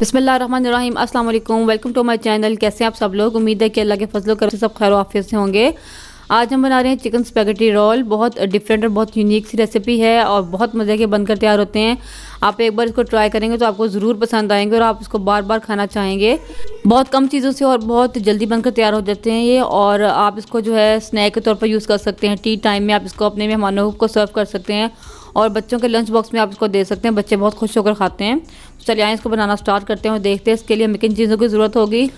बिसमीम अस्सलाम welcome to my channel. कैसे आप सब लोग? उम्मीद है कि अल्लाह के फजलों कर सब खैर वाफियत से होंगे। आज हम बना रहे हैं चिकन स्पैगेटी रोल। बहुत डिफरेंट और बहुत यूनिक सी रेसिपी है और बहुत मज़े के बनकर तैयार होते हैं। आप एक बार इसको ट्राई करेंगे तो आपको ज़रूर पसंद आएँगे और आप इसको बार बार खाना चाहेंगे। बहुत कम चीज़ों से और बहुत जल्दी बनकर तैयार हो जाते हैं ये और आप इसको जो है स्नैक के तौर पर यूज़ कर सकते हैं। टी टाइम में आप इसको अपने मेहमानों को सर्व कर सकते हैं और बच्चों के लंच बॉक्स में आप इसको दे सकते हैं। बच्चे बहुत खुश होकर खाते हैं। तो चलिए आए इसको बनाना स्टार्ट करते हैं और देखते हैं इसके लिए हमें किन चीज़ों की ज़रूरत होगी।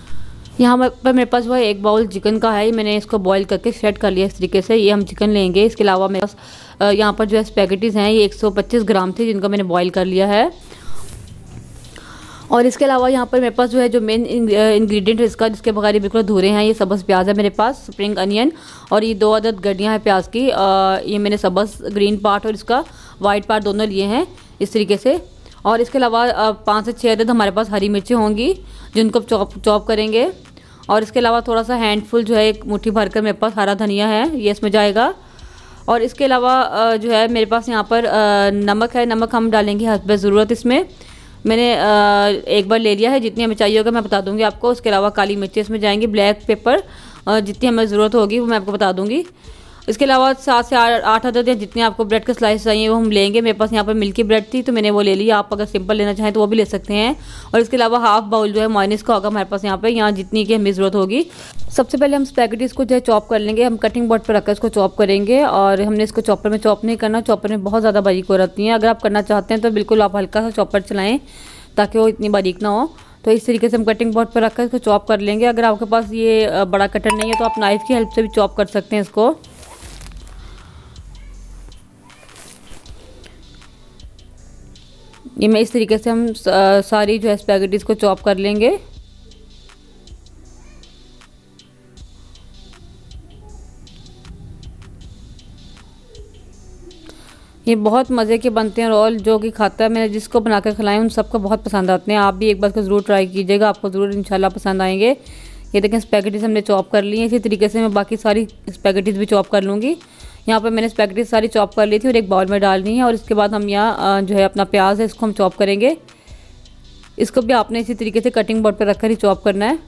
यहाँ पर मेरे पास वो एक बाउल चिकन का है। मैंने इसको बॉईल करके सेट कर लिया इस तरीके से। ये हम चिकन लेंगे। इसके अलावा मेरे पास यहाँ पर जो है स्पैगेटीज़ हैं, ये 125 ग्राम थे जिनको मैंने बॉईल कर लिया है। और इसके अलावा यहाँ पर मेरे पास जो है जो मेन इंग्रेडिएंट है इसका, जिसके बगैर बिल्कुल धुरे हैं। ये सबस प्याज है मेरे पास स्प्रिंग अनियन और ये दो अदद गड्डियाँ हैं प्याज की। ये मैंने सबस ग्रीन पार्ट और इसका वाइट पार्ट दोनों लिए हैं इस तरीके से। और इसके अलावा पाँच से छः अदद हमारे पास हरी मिर्ची होंगी, जिनको चॉप चॉप करेंगे। और इसके अलावा थोड़ा सा हैंडफुल जो है, एक मुट्ठी भर कर मेरे पास हरा धनिया है, ये इसमें जाएगा। और इसके अलावा जो है, मेरे पास यहाँ पर नमक है, नमक हम डालेंगे हसब ज़रूरत इसमें। मैंने एक बार ले लिया है, जितनी हमें चाहिए होगा मैं बता दूँगी आपको। उसके अलावा काली मिर्ची इसमें जाएँगी ब्लैक पेपर जितनी हमें ज़रूरत होगी वो मैं आपको बता दूँगी। इसके अलावा सात से आठ अदद या जितने आपको ब्रेड के स्लाइस चाहिए, वो हम लेंगे। मेरे पास यहाँ पर मिल्की ब्रेड थी तो मैंने वो ले लिया आप अगर सिंपल लेना चाहें तो वो भी ले सकते हैं। और इसके अलावा हाफ़ बाउल जो है माइनस का होगा हमारे पास यहाँ पर। यहाँ जितनी की हमें ज़रूरत होगी। सबसे पहले हम स्पैगेटीज़ को जो है चॉप कर लेंगे। हम कटिंग बोर्ड पर रखकर इसको चॉप करेंगे। और हमने इसको चॉपर में चॉप नहीं करना। चॉपर में बहुत ज़्यादा बारीक हो रहती हैं। अगर आप करना चाहते हैं तो बिल्कुल आप हल्का सा चॉपर चलाएँ, ताकि वो इतनी बारीक ना हो। तो इस तरीके से हम कटिंग बोर्ड पर रखकर इसको चॉप कर लेंगे। अगर आपके पास ये बड़ा कटर नहीं है तो आप नाइफ़ की हेल्प से भी चॉप कर सकते हैं इसको। ये मैं इस तरीके से हम सारी जो है स्पैगेटीज़ को चॉप कर लेंगे। ये बहुत मज़े के बनते हैं रोल जो कि खाता है, मैंने जिसको बना कर खिलाए, उन सबको बहुत पसंद आते हैं। आप भी एक बार को ज़रूर ट्राई कीजिएगा, आपको ज़रूर इंशाल्लाह पसंद आएँगे। ये देखें स्पैगेटीज़ हमने चॉप कर ली है। इसी तरीके से मैं बाकी सारी स्पैगेटीज़ भी चॉप कर लूँगी। यहाँ पर मैंने स्पैगेटीज सारी चॉप कर ली थी और एक बाउल में डालनी है और इसके बाद हम यहाँ जो है अपना प्याज है, इसको हम चॉप करेंगे। इसको भी आपने इसी तरीके से कटिंग बोर्ड पर रखकर ही चॉप करना है।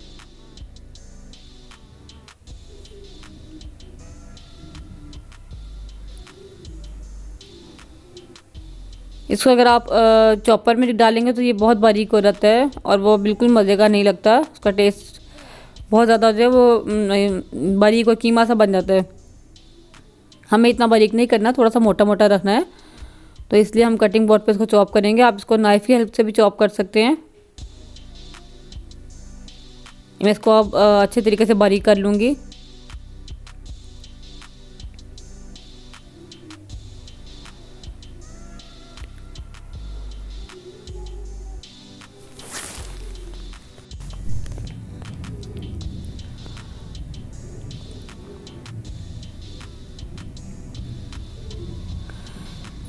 इसको अगर आप चॉपर में डालेंगे तो ये बहुत बारीक हो जाता है और वो बिल्कुल मज़े का नहीं लगता। उसका टेस्ट बहुत ज़्यादा जो है वो बारीक और कीमा सा बन जाता है। हमें इतना बारीक नहीं करना थोड़ा सा मोटा मोटा रखना है। तो इसलिए हम कटिंग बोर्ड पे इसको चॉप करेंगे। आप इसको नाइफ की हेल्प से भी चॉप कर सकते हैं। मैं इसको अब अच्छे तरीके से बारीक कर लूँगी।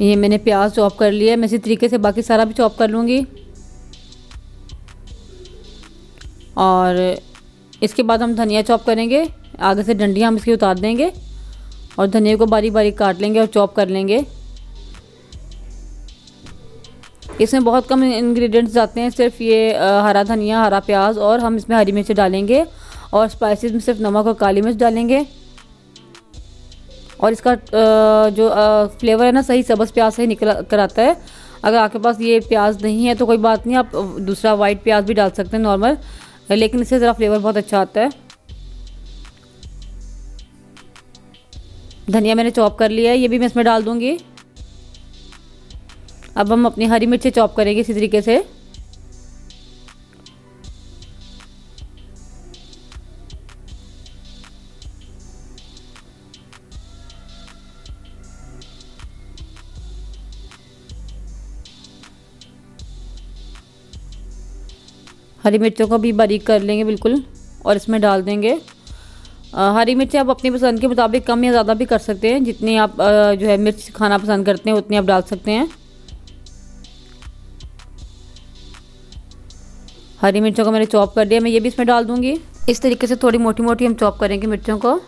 ये मैंने प्याज चॉप कर लिया मैं इसी तरीके से बाकी सारा भी चॉप कर लूँगी। और इसके बाद हम धनिया चॉप करेंगे। आगे से डंडियाँ हम इसकी उतार देंगे और धनिया को बारीक बारीक काट लेंगे और चॉप कर लेंगे। इसमें बहुत कम इंग्रेडिएंट्स जाते हैं। सिर्फ़ ये हरा धनिया, हरा प्याज और हम इसमें हरी मिर्च डालेंगे और स्पाइसेस में सिर्फ़ नमक और काली मिर्च डालेंगे। और इसका जो फ्लेवर है ना, सही सबस प्याज से ही निकल कर आता है। अगर आपके पास ये प्याज नहीं है तो कोई बात नहीं, आप दूसरा वाइट प्याज भी डाल सकते हैं नॉर्मल लेकिन इससे ज़रा फ्लेवर बहुत अच्छा आता है। धनिया मैंने चॉप कर लिया है, ये भी मैं इसमें डाल दूँगी। अब हम अपनी हरी मिर्ची चॉप करेंगे, इसी तरीके से। हरी मिर्चों को भी बारीक कर लेंगे बिल्कुल, और इसमें डाल देंगे। हरी मिर्ची आप अपनी पसंद के मुताबिक कम या ज़्यादा भी कर सकते हैं। जितनी आप जो है मिर्च खाना पसंद करते हैं, उतनी आप डाल सकते हैं। हरी मिर्चों को मैंने चॉप कर दिया मैं ये भी इसमें डाल दूँगी। इस तरीके से थोड़ी मोटी मोटी हम चॉप करेंगे मिर्चों को।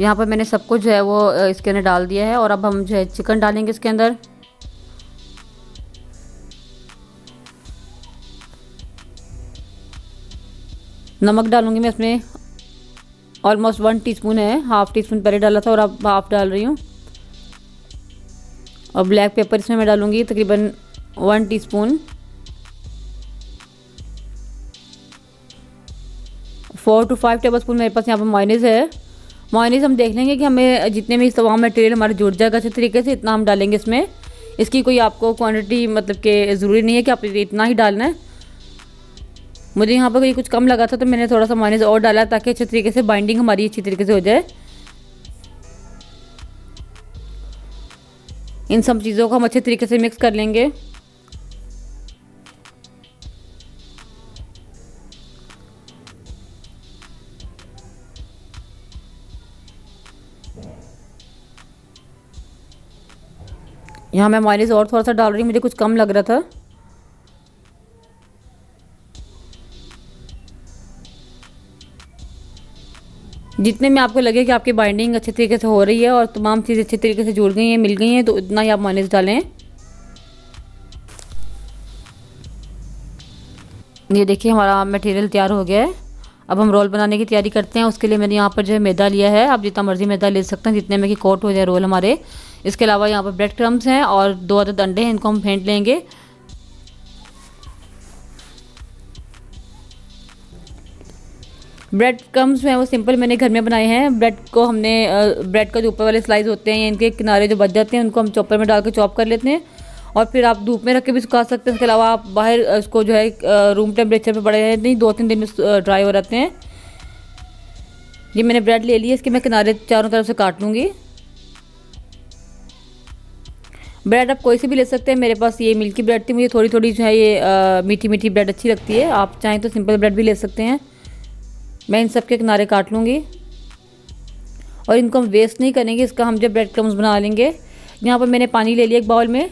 यहाँ पर मैंने सब कुछ जो है वो इसके अंदर डाल दिया है, और अब हम जो है चिकन डालेंगे इसके अंदर। नमक डालूँगी मैं इसमें ऑलमोस्ट वन टीस्पून है हाफ़ टी स्पून पहले डाला था और अब हाफ़ डाल रही हूँ। और ब्लैक पेपर इसमें मैं डालूँगी तकरीबन one teaspoon four two five tablespoon मेरे पास यहाँ पर माइनस है। माइनस हम देख लेंगे कि हमें जितने भी इस तमाम मटेरियल हमारे जुड़ जाएगा, अच्छे तरीके से इतना हम डालेंगे इसमें। इसकी कोई आपको क्वांटिटी मतलब कि ज़रूरी नहीं है कि आप इतना ही डालना है। मुझे यहाँ पर कोई कुछ कम लगा था तो मैंने थोड़ा सा माइनस और डाला ताकि अच्छे तरीके से बाइंडिंग हमारी अच्छी तरीके से हो जाए। इन सब चीज़ों को हम अच्छे तरीके से मिक्स कर लेंगे। यहाँ मैं माइनस और थोड़ा सा डाल रही हूँ, मुझे कुछ कम लग रहा था। जितने में आपको लगे कि आपकी बाइंडिंग अच्छे तरीके से हो रही है और तमाम चीज़ें अच्छे तरीके से जुड़ गई हैं, मिल गई हैं तो इतना ही आप माइनस डालें। ये देखिए, हमारा मटेरियल तैयार हो गया है। अब हम रोल बनाने की तैयारी करते हैं। उसके लिए मैंने यहाँ पर जो है मैदा लिया है। आप जितना मर्ज़ी मैदा ले सकते हैं, जितने में कि कोट हो जाए रोल हमारे। इसके अलावा यहाँ पर ब्रेड क्रम्स हैं और दो अदद अंडे हैं, इनको हम फेंट लेंगे। ब्रेड क्रम्स हैं वो सिंपल मैंने घर में बनाए हैं। ब्रेड को हमने ब्रेड का जो ऊपर वाले स्लाइस होते हैं इनके किनारे जो बच जाते हैं, उनको हम चॉपर में डाल के चॉप कर लेते हैं। और फिर आप धूप में रख के भी सुखा सकते हैं। इसके अलावा आप बाहर इसको जो है रूम टेम्परेचर पर बड़े नहीं, दो तीन दिन में ड्राई हो जाते हैं। ये मैंने ब्रेड ले लिया इसके मैं किनारे चारों तरफ़ से काट लूँगी। ब्रेड आप कोई से भी ले सकते हैं। मेरे पास ये मिल्की ब्रेड थी, मुझे थोड़ी थोड़ी जो है ये मीठी मीठी ब्रेड अच्छी लगती है। आप चाहें तो सिंपल ब्रेड भी ले सकते हैं। मैं इन सब के किनारे काट लूँगी। और इनको हम वेस्ट नहीं करेंगे, इसका हम जब ब्रेड क्रम्स बना लेंगे, यहाँ पर मैंने पानी ले लिया एक बाउल में।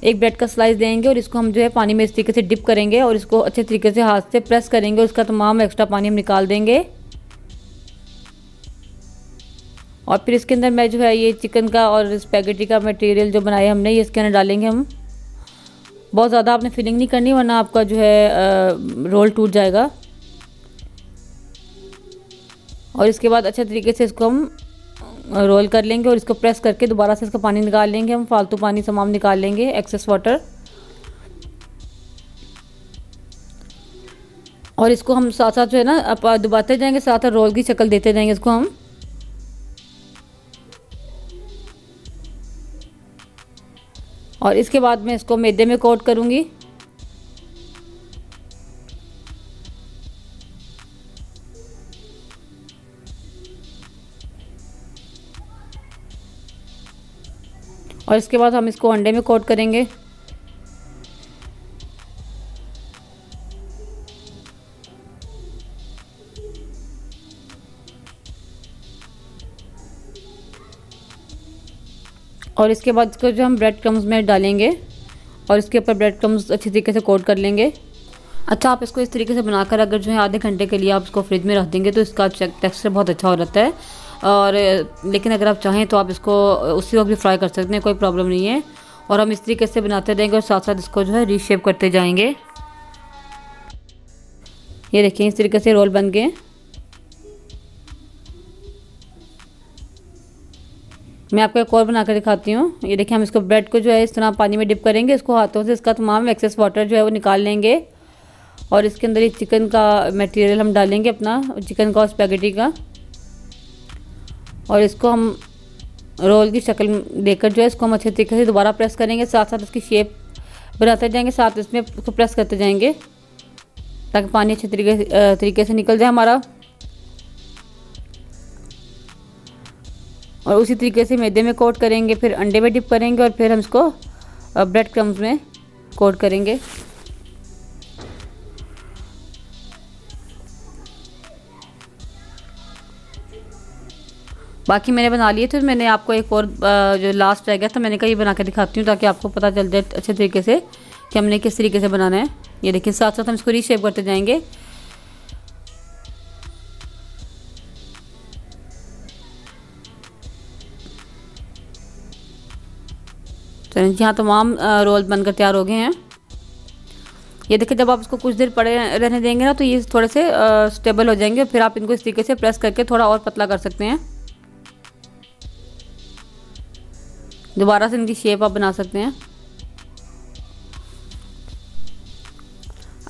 एक ब्रेड का स्लाइस देंगे और इसको हम जो है पानी में इस तरीके से डिप करेंगे और इसको अच्छे तरीके से हाथ से प्रेस करेंगे उसका तमाम एक्स्ट्रा पानी हम निकाल देंगे। और फिर इसके अंदर मैं जो है ये चिकन का और स्पैगेटी का मटेरियल जो बनाया हमने, ये इसके अंदर डालेंगे हम। बहुत ज़्यादा आपने फिलिंग नहीं करनी, वरना आपका जो है रोल टूट जाएगा। और इसके बाद अच्छे तरीके से इसको हम रोल कर लेंगे और इसको प्रेस करके दोबारा से इसका पानी निकाल लेंगे। हम फालतू पानी तमाम निकाल लेंगे एक्सेस वाटर और इसको हम साथ साथ जो है ना दुबाते जाएँगे साथ साथ रोल की शक्ल देते जाएँगे इसको हम। और इसके बाद मैं इसको मैदे में कोट करूँगी। और इसके बाद हम इसको अंडे में कोट करेंगे। और इसके बाद इसको जो हम ब्रेड क्रम्स में डालेंगे और इसके ऊपर ब्रेड क्रम्स अच्छी तरीके से कोट कर लेंगे। अच्छा आप इसको इस तरीके से बनाकर अगर जो है आधे घंटे के लिए आप इसको फ्रिज में रख देंगे तो इसका टेक्सचर बहुत अच्छा हो जाता है। और, लेकिन अगर आप चाहें तो आप इसको, उसी वक्त भी फ्राई कर सकते हैं, कोई प्रॉब्लम नहीं है। और हम इस तरीके से बनाते रहेंगे और साथ साथ इसको जो है रीशेप करते जाएँगे। ये देखिए, इस तरीके से रोल बन गए। मैं आपको एक और बना कर दिखाती हूँ। ये देखिए, हम इसको ब्रेड को जो है इस तरह पानी में डिप करेंगे। इसको हाथों से इसका तमाम एक्सेस वाटर जो है वो निकाल लेंगे। और इसके अंदर ये चिकन का मटेरियल हम डालेंगे अपना चिकन का और स्पैगेटी का। और इसको हम रोल की शक्ल देकर जो है इसको हम अच्छे तरीके से दोबारा प्रेस करेंगे। साथ साथ इसकी शेप बनाते जाएँगे, साथ इसमें उसको प्रेस करते जाएँगे ताकि पानी अच्छे तरीके तरीके से निकल जाए हमारा। और उसी तरीके से मैदे में कोट करेंगे, फिर अंडे में डिप करेंगे और फिर हम इसको ब्रेड क्रम्स में कोट करेंगे। बाकी मैंने बना लिए थे, मैंने आपको एक और जो लास्ट रह गया था, मैंने कहा ये बना के दिखाती हूँ ताकि आपको पता चल जाए अच्छे तरीके से कि हमने किस तरीके से बनाना है। ये देखिए साथ साथ हम इसको रीशेप करते जाएँगे। चलिए यहाँ तमाम रोल बनकर तैयार हो गए हैं। ये देखिए, जब आप इसको कुछ देर पड़े रहने देंगे ना तो ये थोड़े से स्टेबल हो जाएँगे फिर आप इनको इस तरीके से प्रेस करके थोड़ा और पतला कर सकते हैं। दोबारा से इनकी शेप आप बना सकते हैं।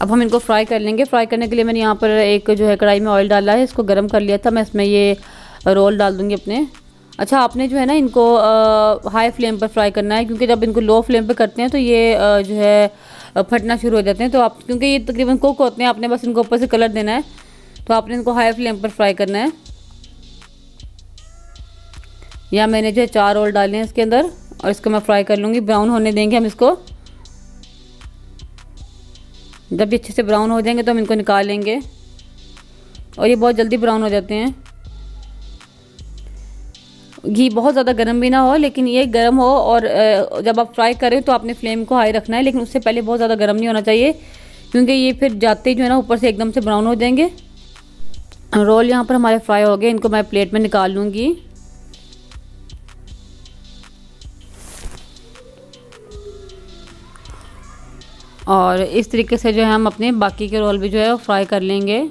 अब हम इनको फ्राई कर लेंगे। फ्राई करने के लिए मैंने यहाँ पर एक जो है कढ़ाई में ऑयल डाला है इसको गर्म कर लिया था। मैं इसमें ये रोल डाल दूँगी अपने। अच्छा आपने जो है ना इनको हाई फ्लेम पर फ्राई करना है क्योंकि जब इनको लो फ्लेम पर करते हैं तो ये आ, जो है फटना शुरू हो जाते हैं। तो आप क्योंकि ये तकरीबन कुक होते हैं आपने बस इनको ऊपर से कलर देना है। तो आपने इनको हाई फ्लेम पर फ्राई करना है। या मैंने जो है चार रोल डाले हैं इसके अंदर और इसको मैं फ्राई कर लूँगी। ब्राउन होने देंगे हम इसको। जब ये अच्छे से ब्राउन हो जाएँगे तो हम इनको निकाल लेंगे। और ये बहुत जल्दी ब्राउन हो जाते हैं। घी बहुत ज़्यादा गर्म भी ना हो, लेकिन ये गर्म हो और जब आप फ्राई करें तो आपने फ्लेम को हाई रखना है, लेकिन उससे पहले बहुत ज़्यादा गर्म नहीं होना चाहिए, क्योंकि ये फिर जाते ही जो है ना ऊपर से एकदम से ब्राउन हो जाएँगे। रोल यहाँ पर हमारे फ्राई हो गए, इनको मैं प्लेट में निकाल लूँगी। और इस तरीके से जो है हम अपने बाकी के रोल भी जो है फ्राई कर लेंगे।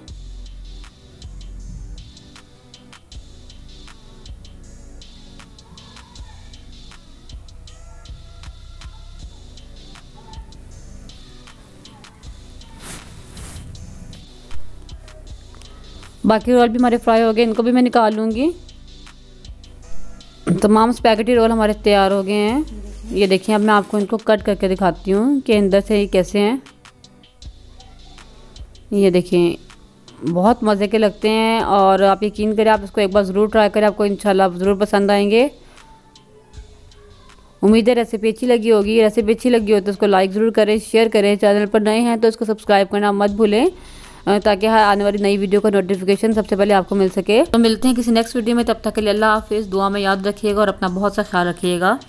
बाकी रोल भी हमारे फ्राई हो गए, इनको भी मैं निकाल लूँगी। तमाम स्पैगेटी रोल हमारे तैयार हो गए हैं। ये देखिए, अब मैं आपको इनको कट करके दिखाती हूँ कि अंदर से ये कैसे हैं। ये देखिए, बहुत मज़े के लगते हैं और आप यकीन करें, आप इसको एक बार ज़रूर ट्राई करें, आपको इंशाल्लाह ज़रूर पसंद आएँगे। उम्मीद है रेसिपी अच्छी लगी होगी। रेसिपी अच्छी लगी हो तो उसको लाइक ज़रूर करें, शेयर करें। चैनल पर नए हैं तो इसको सब्सक्राइब करना मत भूलें ताकि हर आने वाली नई वीडियो का नोटिफिकेशन सबसे पहले आपको मिल सके। तो मिलते हैं किसी नेक्स्ट वीडियो में। तब तक के लिए अल्लाह हाफिज़। दुआ में याद रखिएगा और अपना बहुत सा ख्याल रखिएगा।